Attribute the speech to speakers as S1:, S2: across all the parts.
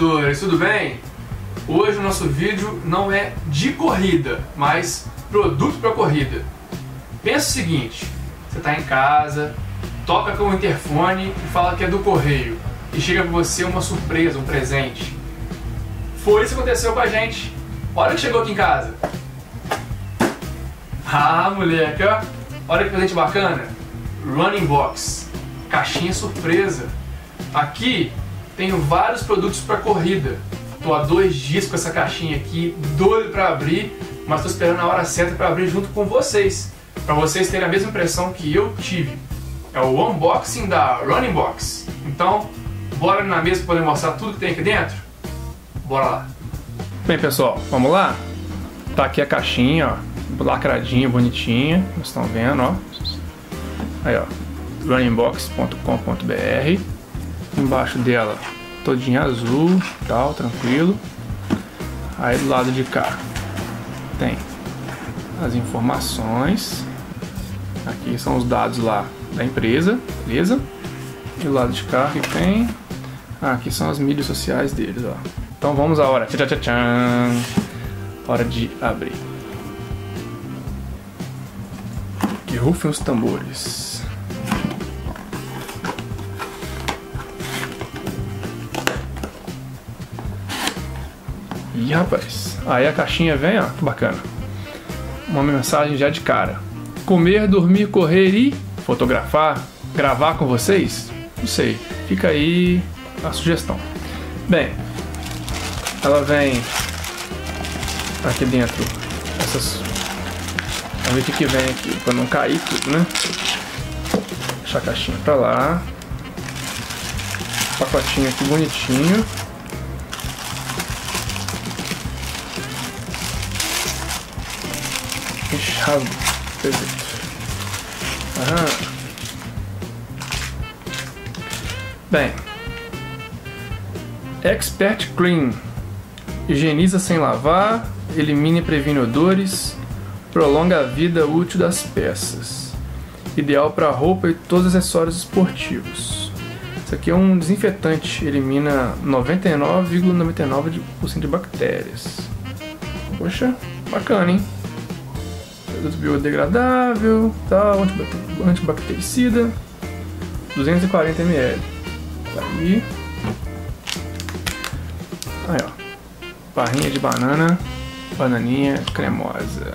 S1: corredores, tudo bem? Hoje o nosso vídeo não é de corrida, mas produto para corrida. Pensa o seguinte, você está em casa, toca com o interfone e fala que é do correio e chega para você uma surpresa, um presente. Foi isso que aconteceu com a gente. Olha que chegou aqui em casa. Ah, moleque. Olha que presente bacana. Running Box. Caixinha surpresa. Aqui tenho vários produtos para corrida. Tô há dois dias com essa caixinha aqui, doido para abrir, mas tô esperando a hora certa para abrir junto com vocês, para vocês terem a mesma impressão que eu tive. É o unboxing da Running Box. Então, bora na mesa para poder mostrar tudo que tem aqui dentro? Bora lá. Bem, pessoal, vamos lá? Tá aqui a caixinha, ó, lacradinha, bonitinha, vocês estão vendo, ó. Aí, ó, runningbox.com.br embaixo dela todinha azul, tal, tranquilo. Aí do lado de cá tem as informações. Aqui são os dados lá da empresa, beleza? E do lado de cá aqui tem. Ah, aqui são as mídias sociais deles, ó. Então vamos à hora. Tchau, tchau, tchau. Hora de abrir. Que rufem os tambores. Ih, rapaz. Aí a caixinha vem, ó, que bacana. Uma mensagem já de cara. Comer, dormir, correr e fotografar, gravar com vocês? Não sei. Fica aí a sugestão. Bem, ela vem aqui dentro essas Vamos ver o que, vem aqui, para não cair tudo, né? Deixar a caixinha pra lá. Pacotinho aqui bonitinho. Fechado. Perfeito. Aham. Bem. Expert Clean. Higieniza sem lavar, elimina e previne odores, prolonga a vida útil das peças. Ideal para roupa e todos os acessórios esportivos. Isso aqui é um desinfetante, elimina 99,99% ,99 de bactérias. Poxa, bacana, hein? Produto biodegradável, tal, antibactericida, 240 ml. Tá aí. Aí, ó. Barrinha de banana, bananinha cremosa.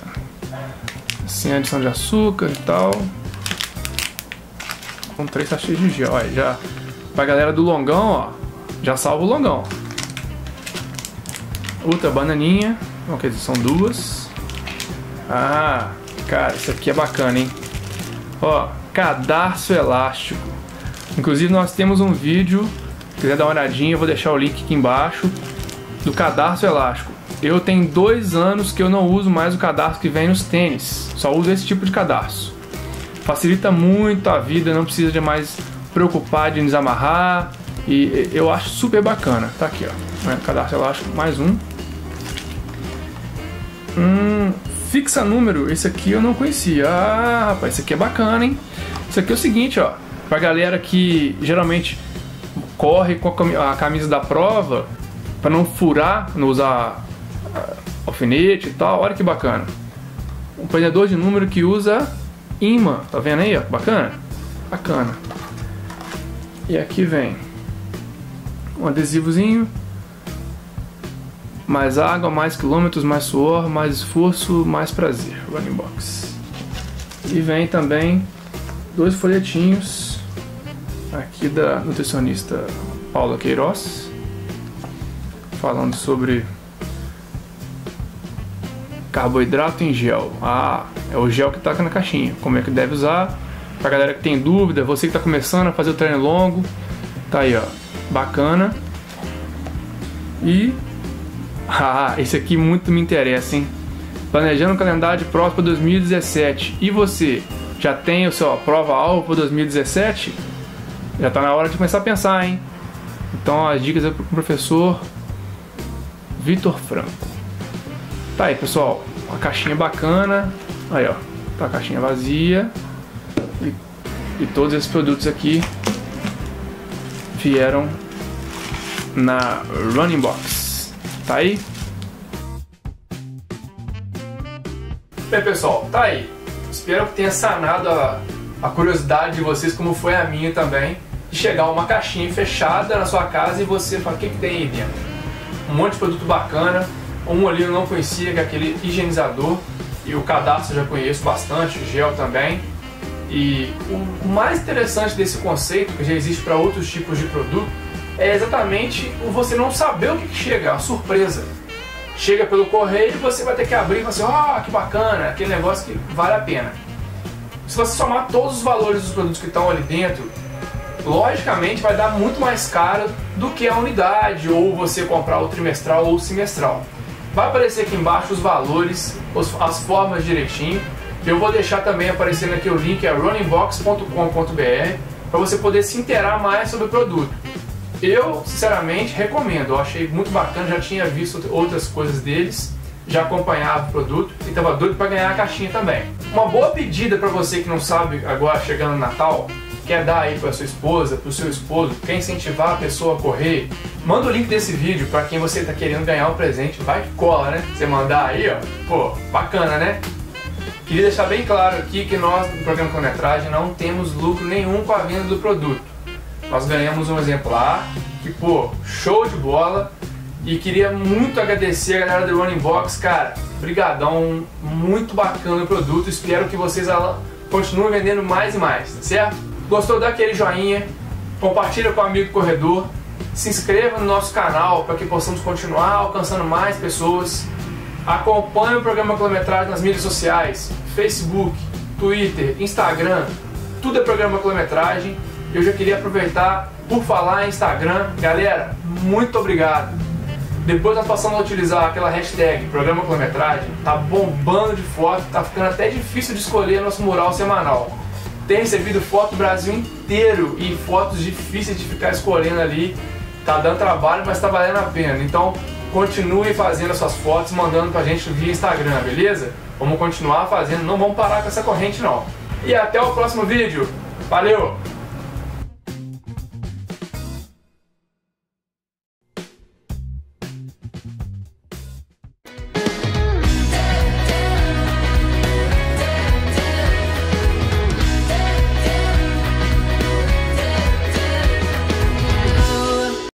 S1: Sem adição de açúcar e tal. Com três sachês de gel. Aí, já, pra galera do longão, ó. Já salva o longão. Outra bananinha. Não, quer dizer, são duas. Ah, cara, isso aqui é bacana, hein? Ó, cadarço elástico. Inclusive nós temos um vídeo, se quiser dar uma olhadinha, eu vou deixar o link aqui embaixo, do cadarço elástico. Eu tenho dois anos que eu não uso mais o cadarço que vem nos tênis, só uso esse tipo de cadarço. Facilita muito a vida, não precisa de mais preocupar de desamarrar e eu acho super bacana. Tá aqui, ó, né? cadarço elástico, mais um. Hum, fixa número, esse aqui eu não conhecia. Ah, rapaz, esse aqui é bacana, hein? Isso aqui é o seguinte, ó, pra galera que geralmente corre com a camisa da prova, para não furar, não usar ah, alfinete e tal, olha que bacana. Um prendedor de número que usa imã, tá vendo aí, ó? Bacana? Bacana. E aqui vem um adesivozinho mais água, mais quilômetros, mais suor, mais esforço, mais prazer. Running Box. E vem também dois folhetinhos aqui da nutricionista Paula Queiroz, falando sobre carboidrato em gel. Ah, é o gel que está na caixinha. Como é que deve usar? Pra galera que tem dúvida, você que está começando a fazer o treino longo, tá aí, ó, bacana. E ah, esse aqui muito me interessa, hein? Planejando o calendário de prova para 2017. E você, já tem o seu prova-alvo para 2017? Já está na hora de começar a pensar, hein? Então as dicas é para o professor Vitor Franco. Tá aí, pessoal. Uma caixinha bacana. Aí, ó. Tá a caixinha vazia. E, e todos esses produtos aqui vieram na Running Box. Tá aí? Bem pessoal, tá aí. Espero que tenha sanado a, a curiosidade de vocês, como foi a minha também, de chegar uma caixinha fechada na sua casa e você fala, o que, que tem aí dentro? Um monte de produto bacana, um ali eu não conhecia, que é aquele higienizador, e o cadastro eu já conheço bastante, o gel também. E o mais interessante desse conceito, que já existe para outros tipos de produto, é exatamente o você não saber o que, que chega, a surpresa. Chega pelo correio você vai ter que abrir e falar assim, ó, oh, que bacana, aquele negócio que vale a pena. Se você somar todos os valores dos produtos que estão ali dentro, logicamente vai dar muito mais caro do que a unidade, ou você comprar o trimestral ou o semestral. Vai aparecer aqui embaixo os valores, as formas direitinho. Eu vou deixar também aparecendo aqui o link, é runningbox.com.br, para você poder se inteirar mais sobre o produto. Eu, sinceramente, recomendo. Eu achei muito bacana, já tinha visto outras coisas deles, já acompanhava o produto e estava doido para ganhar a caixinha também. Uma boa pedida para você que não sabe agora chegando no Natal, quer dar aí para sua esposa, para o seu esposo, quer incentivar a pessoa a correr, manda o link desse vídeo para quem você está querendo ganhar um presente, vai que cola, né? Você mandar aí, ó, pô, bacana, né? Queria deixar bem claro aqui que nós, no programa Cronometragem, não temos lucro nenhum com a venda do produto. Nós ganhamos um exemplar que, pô, show de bola. E queria muito agradecer a galera do Running Box, cara, brigadão, muito bacana o produto. Espero que vocês continuem vendendo mais e mais, tá certo? Gostou? Dá aquele joinha, compartilha com o amigo corredor, se inscreva no nosso canal para que possamos continuar alcançando mais pessoas. Acompanhe o programa Quilometragem nas mídias sociais, Facebook, Twitter, Instagram, tudo é programa Quilometragem. Eu já queria aproveitar por falar em Instagram, galera, muito obrigado. Depois nós passamos a utilizar aquela hashtag programa quilometragem, tá bombando de foto, tá ficando até difícil de escolher nosso mural semanal tem recebido foto do Brasil inteiro e fotos difíceis de ficar escolhendo ali. Tá dando trabalho, mas tá valendo a pena. Então continue fazendo as suas fotos, mandando pra gente via Instagram, beleza? Vamos continuar fazendo, não vamos parar com essa corrente não. E até o próximo vídeo. Valeu!